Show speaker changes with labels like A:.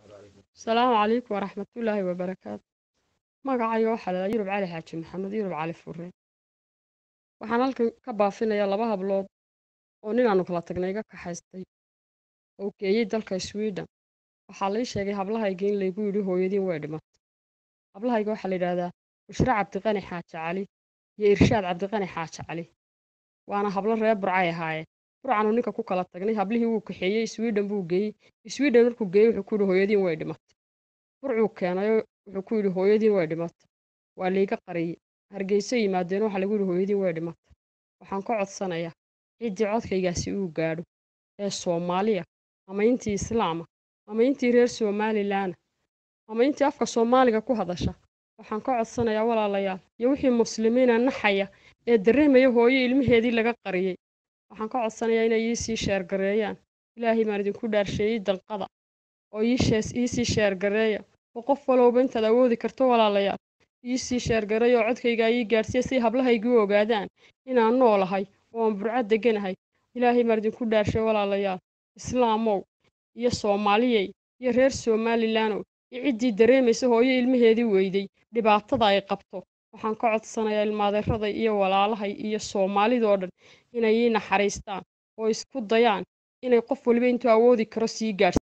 A: asalaamu calaykum waraxmatullaahi wabarakaatu magacayga waxaa la yurub cali xaaji maxamed yurub cali fure waxaan halkan ka baafinayaa laba hablood oo nin aanu kala tagnay iga kaxaystay oo geeyey dalka sweden. Waxaa lai sheegay hablahayga in laygu yidhi hooyadiin way dhimatay. Hablahayga waxaa la yidhaahdaa bushre cabdiqani xaaji cali iyo irshaad cabdiqani xaaji cali. Waana hablo reer burcay ahaayeen burcanu ninka ku kala tagnay hablihii wuu kaxeeyey sweden buu geeyey. Sweden markuu geeyey wuxuu ku yidhi hooyadiin way dhimatay. Burcuu keenayoo wuxuu ku yidhi hooyadiin way dhimatay. Waa layga qariyey. Hargeyso yimaadeen waxaa lagu yidhi hooyadiin way dhimatay. Waxaan ka codsanayaa ciddii codkaygaasi uu gaadho ee soomaaliya ama intii islaama ama intii reer somalilaana ama intii afka soomaaliga ku hadasha. Waxaan ka codsanayaa walaalayaal iyo wixii muslimiina naxaya ee dareemaya hooyo ilmaheedii laga qariyey waxaan ka codsanayaa inay iisii sheergareeyaan ilaahay baan idinku dhaarsheeyey dalqada. Oo iisii sheergareeya oo qof walowba intaad awoodi karto walaalayaal. Iisii sheergareeya oo codkaygaa ii gaadhsiiya si hablahaygii u ogaadaan inaan noolahay oo aan burco deganahay. Ilaahay baan idinku dhaarshay walaalayaal. Islaamow iyo soomaaliyey iyo reer somalilaanow iyo ciddii dareemaysa hooyo ilmaheedii weyday. Dhibaatada ay qabto waxaan ka codsanayaa ilmaadeeraday iyo walaalahay iyo soomaalidoo dhan inay ii naxariistaan oo isku dayaan inay qof waliba intuu awoodi karo sii gaadhs